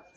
Yeah.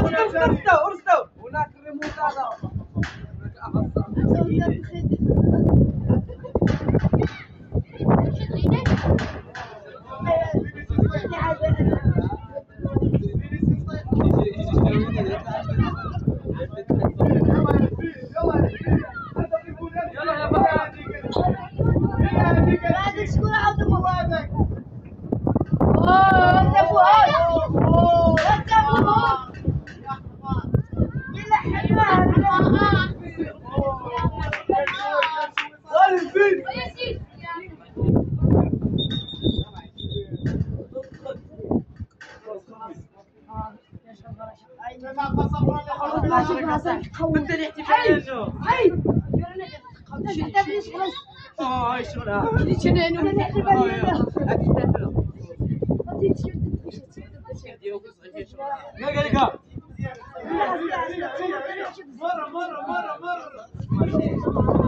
Orası da, orası da. Ona kırmızı adam. شكرا حسن انت اللي احتفالنا هاي هاي شكرا يا قلقا مرة مرة مرة مرة